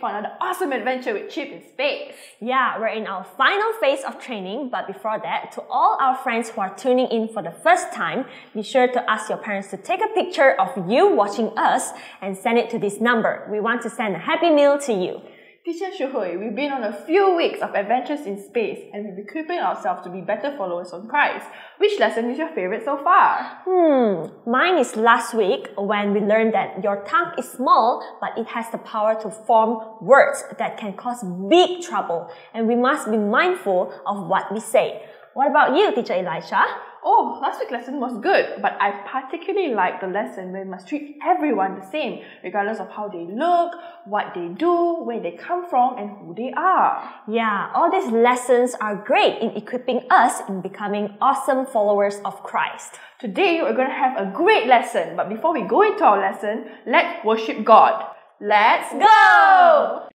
For another awesome adventure with Chip in Space. Yeah, we're in our final phase of training, but before that, to all our friends who are tuning in for the first time, be sure to ask your parents to take a picture of you watching us and send it to this number. We want to send a happy meal to you. Teacher Shuhui, we've been on a few weeks of adventures in space and we're equipping ourselves to be better followers of Christ. Which lesson is your favorite so far? Hmm, mine is last week when we learned that your tongue is small, but it has the power to form words that can cause big trouble, and we must be mindful of what we say. What about you, Teacher Elisha? Oh, last week's lesson was good, but I particularly liked the lesson where we must treat everyone the same, regardless of how they look, what they do, where they come from, and who they are. Yeah, all these lessons are great in equipping us in becoming awesome followers of Christ. Today, we're going to have a great lesson, but before we go into our lesson, let's worship God. Let's go!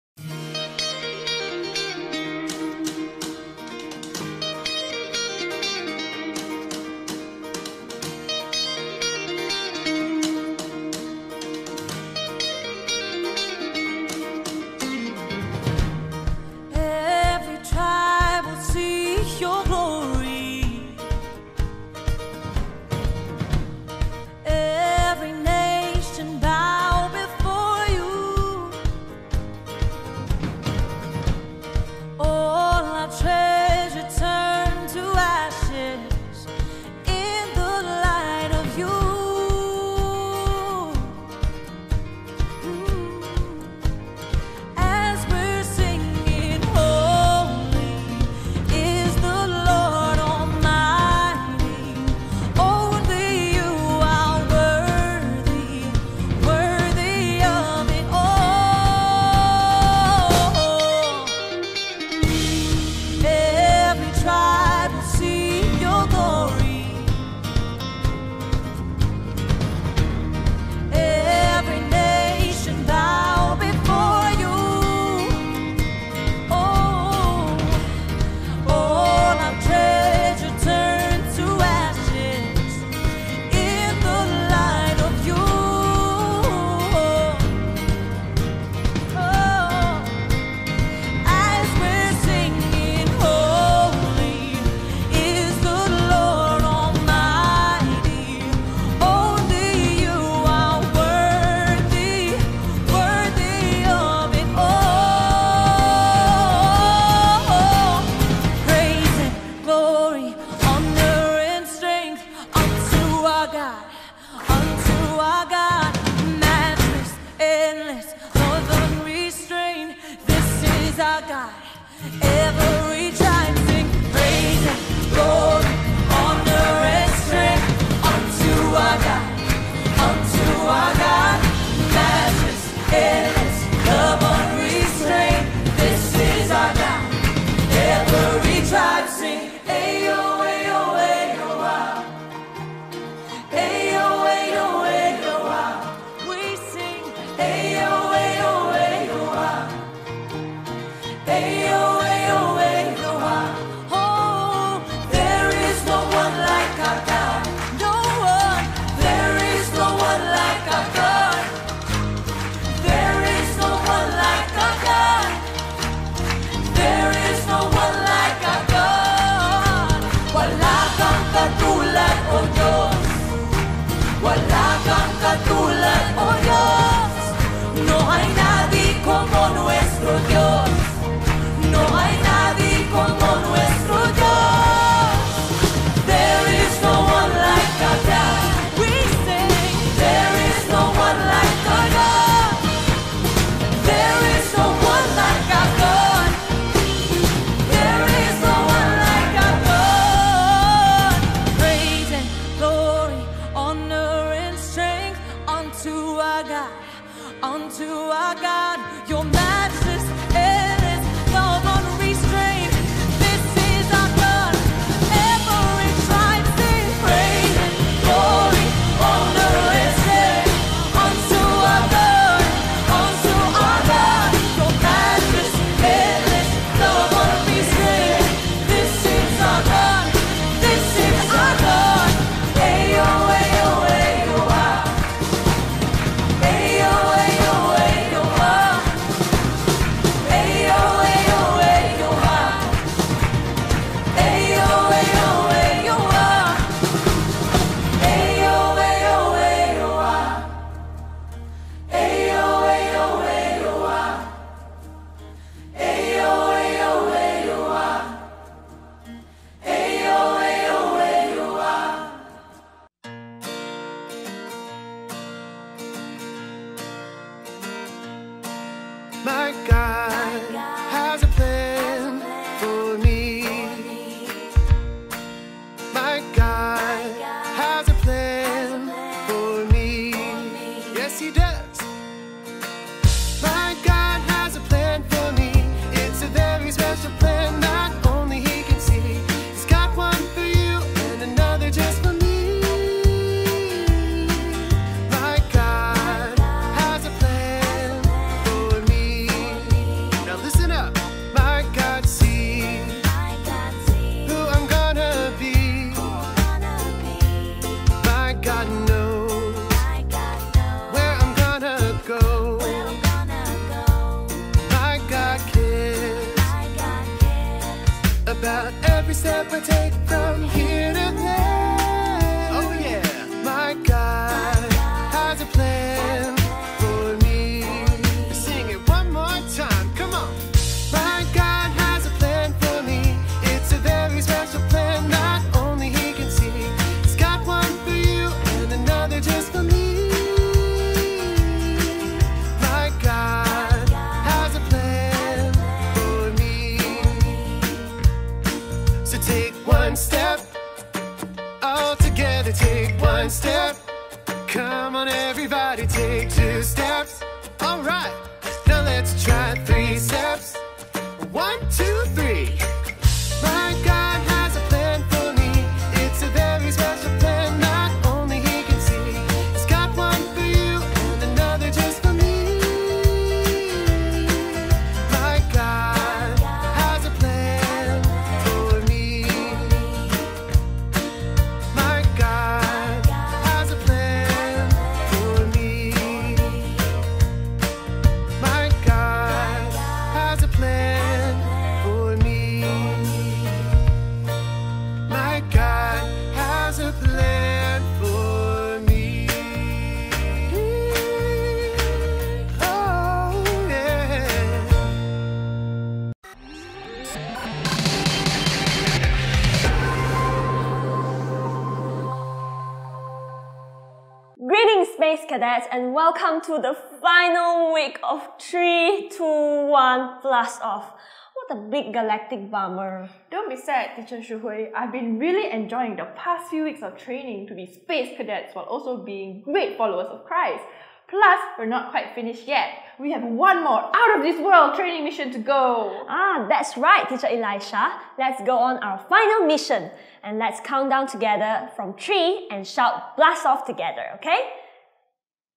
Space Cadets, and welcome to the final week of 3, 2, 1 blast off. What a big galactic bummer. Don't be sad, Teacher Shuhui. I've been really enjoying the past few weeks of training to be space cadets while also being great followers of Christ. Plus, we're not quite finished yet. We have one more out of this world training mission to go. Ah, that's right, Teacher Elisha. Let's go on our final mission. And let's count down together from 3 and shout blast off together, okay?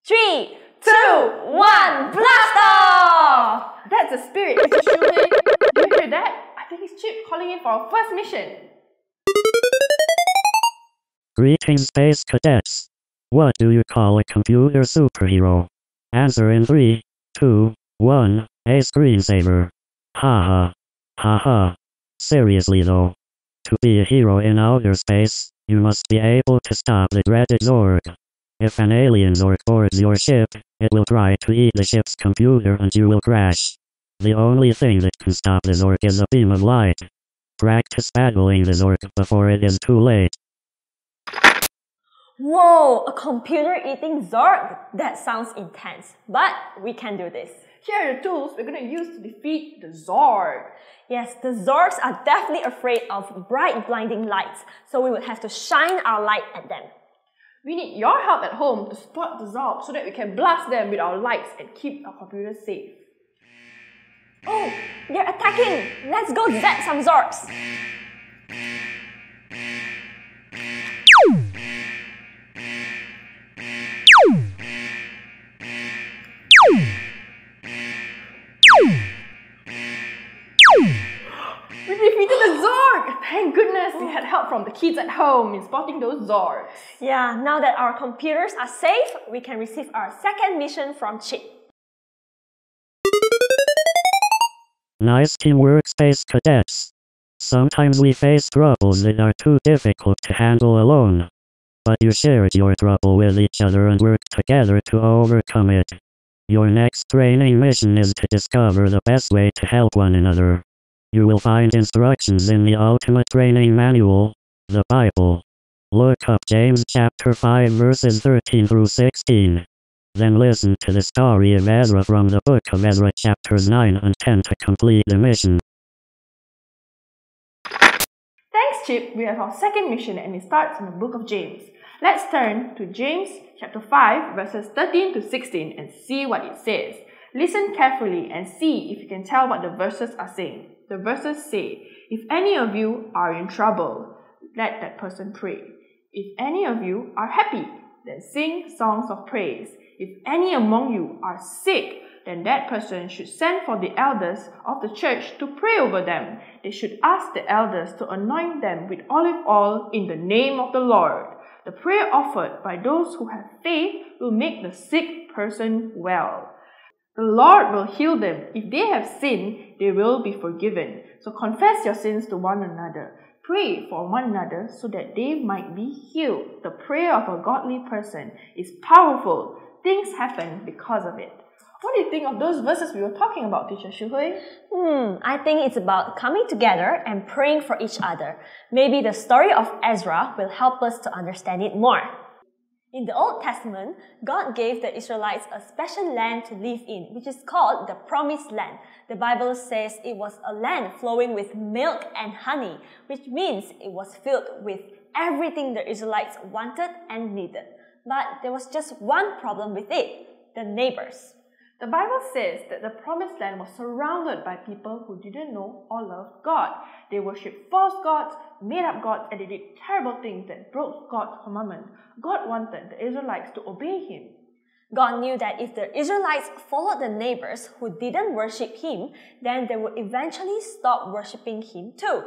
3, 2, 1, blast off! That's the spirit, Teacher Shuhui. Do you hear that? I think it's Chip calling in for our first mission. Greetings, Space Cadets. What do you call a computer superhero? Answer in 3, 2, 1, a screensaver. Haha. Haha. Seriously though. To be a hero in outer space, you must be able to stop the dreaded Zorg. If an alien Zorg boards your ship, it will try to eat the ship's computer and you will crash. The only thing that can stop the Zorg is a beam of light. Practice battling the Zorg before it is too late. Whoa, a computer eating Zorg? That sounds intense, but we can do this. Here are the tools we're going to use to defeat the Zorg. Yes, the Zorgs are definitely afraid of bright, blinding lights, so we would have to shine our light at them. We need your help at home to spot the Zorg so that we can blast them with our lights and keep our computers safe. Oh, they're attacking! Let's go zap some Zorgs! We defeated the Zorg! Thank goodness we had help from the kids at home in spotting those Zorgs. Yeah, now that our computers are safe, we can receive our second mission from Chip. Nice teamwork, Space Cadets. Sometimes we face troubles that are too difficult to handle alone. But you shared your trouble with each other and worked together to overcome it. Your next training mission is to discover the best way to help one another. You will find instructions in the Ultimate Training Manual, the Bible. Look up James chapter 5 verses 13 through 16. Then listen to the story of Ezra from the book of Ezra chapters 9 and 10 to complete the mission. Thanks, Chip. We have our second mission and it starts in the book of James. Let's turn to James chapter 5, verses 13 to 16 and see what it says. Listen carefully and see if you can tell what the verses are saying. The verses say, If any of you are in trouble, let that person pray. If any of you are happy, then sing songs of praise. If any among you are sick, then that person should send for the elders of the church to pray over them. They should ask the elders to anoint them with olive oil in the name of the Lord. The prayer offered by those who have faith will make the sick person well. The Lord will heal them. If they have sinned, they will be forgiven. So confess your sins to one another. Pray for one another so that they might be healed. The prayer of a godly person is powerful. Things happen because of it. What do you think of those verses we were talking about, teacher Shuhui? Hmm, I think it's about coming together and praying for each other. Maybe the story of Ezra will help us to understand it more. In the Old Testament, God gave the Israelites a special land to live in, which is called the Promised Land. The Bible says it was a land flowing with milk and honey, which means it was filled with everything the Israelites wanted and needed. But there was just one problem with it the neighbors. The Bible says that the promised land was surrounded by people who didn't know or love God. They worshipped false gods, made up gods, and they did terrible things that broke God's commandment. God wanted the Israelites to obey Him. God knew that if the Israelites followed the neighbors who didn't worship Him, then they would eventually stop worshiping Him too.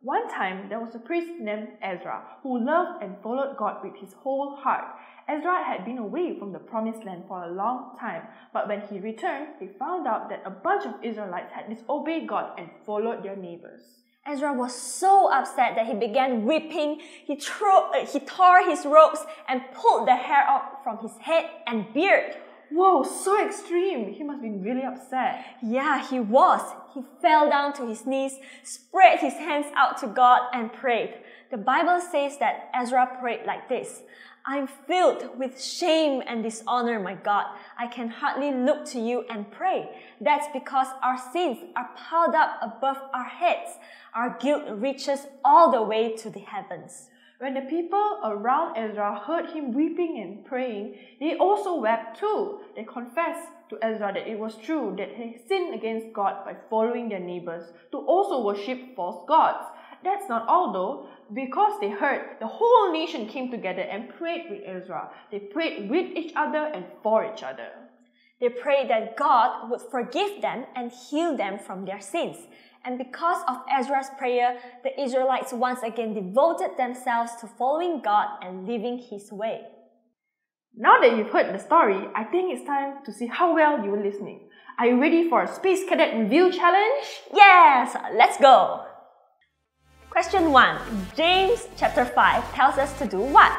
One time, there was a priest named Ezra who loved and followed God with his whole heart. Ezra had been away from the promised land for a long time, but when he returned, he found out that a bunch of Israelites had disobeyed God and followed their neighbors. Ezra was so upset that he began weeping. He, threw, uh, he tore his robes and pulled the hair out from his head and beard. Whoa, so extreme! He must have been really upset. Yeah, he was. He fell down to his knees, spread his hands out to God, and prayed. The Bible says that Ezra prayed like this I'm filled with shame and dishonor, my God. I can hardly look to you and pray. That's because our sins are piled up above our heads. Our guilt reaches all the way to the heavens. When the people around Ezra heard him weeping and praying, they also wept too. They confessed to Ezra that it was true that he sinned against God by following their neighbors to also worship false gods. That's not all though. Because they heard, the whole nation came together and prayed with Ezra. They prayed with each other and for each other. They prayed that God would forgive them and heal them from their sins. And because of Ezra's prayer, the Israelites once again devoted themselves to following God and living His way. Now that you've heard the story, I think it's time to see how well you were listening. Are you ready for a Space Cadet Review Challenge? Yes, let's go! Question 1. James chapter 5 tells us to do what?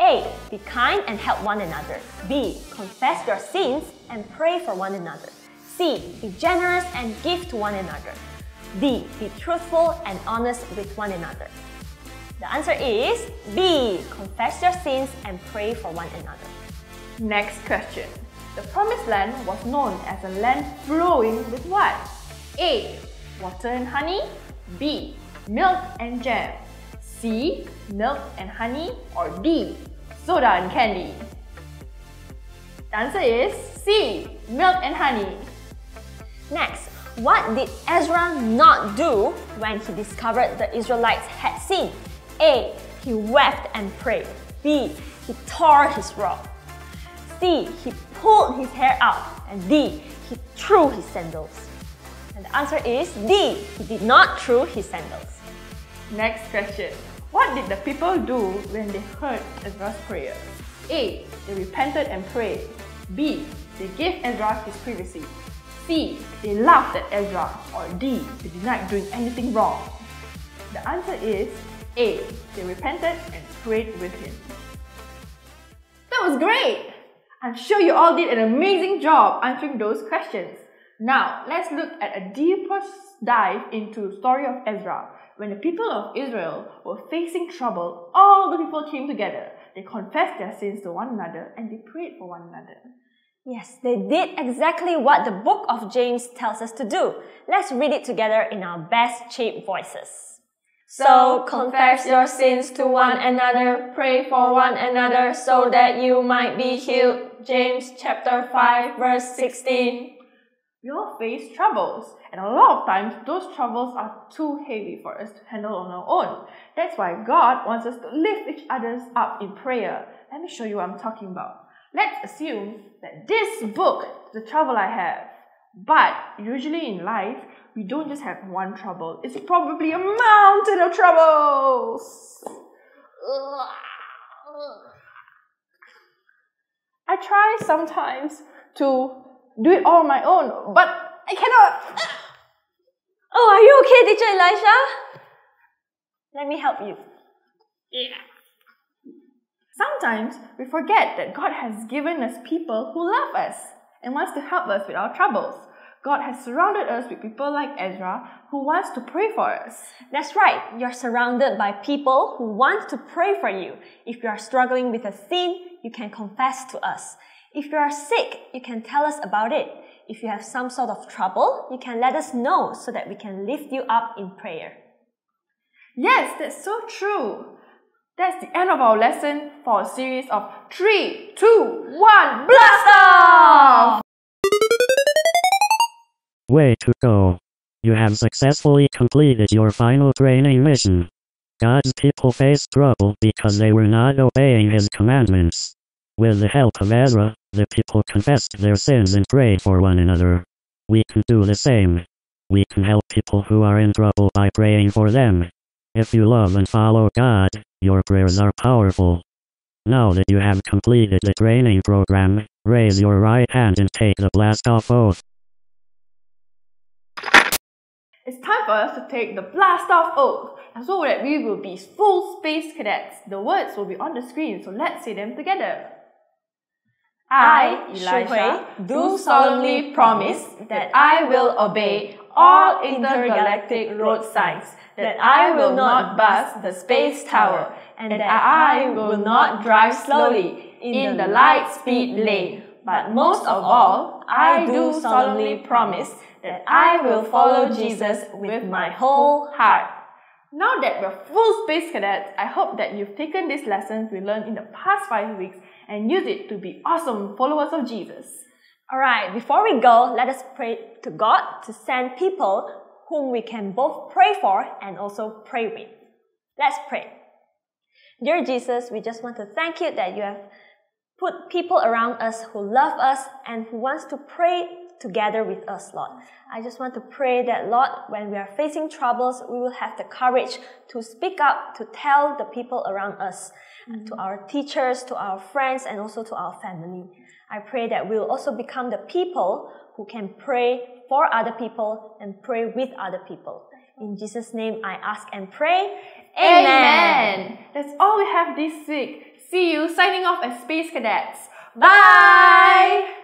A. Be kind and help one another. B. Confess your sins and pray for one another. C. Be generous and give to one another. D. Be truthful and honest with one another. The answer is B. Confess your sins and pray for one another. Next question. The promised land was known as a land flowing with what? A. Water and honey. B. Milk and jam. C. Milk and honey. Or D. Soda and candy. The answer is C. Milk and honey. Next, what did Ezra not do when he discovered the Israelites had sinned? A. He wept and prayed. B. He tore his robe. C. He pulled his hair out. And D. He threw his sandals. And the answer is D. He did not throw his sandals. Next question. What did the people do when they heard Ezra's prayer? A. They repented and prayed. B. They gave Ezra his privacy. C. They laughed at Ezra. Or D. They denied doing anything wrong. The answer is A. They repented and prayed with him. That was great! I'm sure you all did an amazing job answering those questions. Now, let's look at a deeper dive into the story of Ezra. When the people of Israel were facing trouble, all the people came together. They confessed their sins to one another and they prayed for one another. Yes, they did exactly what the book of James tells us to do. Let's read it together in our best cheap voices. So confess your sins to one another, pray for one another so that you might be healed. James chapter 5 verse 16. We all face troubles, and a lot of times those troubles are too heavy for us to handle on our own. That's why God wants us to lift each other up in prayer. Let me show you what I'm talking about. Let's assume that this book the trouble I have. But usually in life, we don't just have one trouble. It's probably a mountain of troubles. I try sometimes to do it all on my own, but I cannot. Oh, are you okay, teacher Elisha? Let me help you. Yeah. Sometimes we forget that God has given us people who love us and wants to help us with our troubles. God has surrounded us with people like Ezra who wants to pray for us. That's right, you're surrounded by people who want to pray for you. If you are struggling with a sin, you can confess to us. If you are sick, you can tell us about it. If you have some sort of trouble, you can let us know so that we can lift you up in prayer. Yes, that's so true. That's the end of our lesson for a series of 3, 2, 1, blast off! Way to go. You have successfully completed your final training mission. God's people faced trouble because they were not obeying his commandments. With the help of Ezra, the people confessed their sins and prayed for one another. We can do the same. We can help people who are in trouble by praying for them. If you love and follow God, your prayers are powerful. Now that you have completed the training program, raise your right hand and take the blast off oath. It's time for us to take the blast off oath, so that we will be full space cadets. The words will be on the screen, so let's say them together. I, Elisha, do solemnly promise that I will obey all intergalactic road signs, that I will not bust the space tower, and that I will not drive slowly in the light speed lane. But most of all, I do solemnly promise that I will follow Jesus with my whole heart. Now that we're full space cadets, I hope that you've taken these lessons we learned in the past five weeks and use it to be awesome followers of Jesus. Alright, before we go, let us pray to God to send people whom we can both pray for and also pray with. Let's pray. Dear Jesus, we just want to thank you that you have put people around us who love us and who wants to pray together with us, Lord. I just want to pray that, Lord, when we are facing troubles, we will have the courage to speak up, to tell the people around us, uh, to mm-hmm. our teachers, to our friends, and also to our family. I pray that we will also become the people who can pray for other people and pray with other people. In Jesus' name, I ask and pray. Amen. That's all we have this week. See you signing off as Space Cadets. Bye!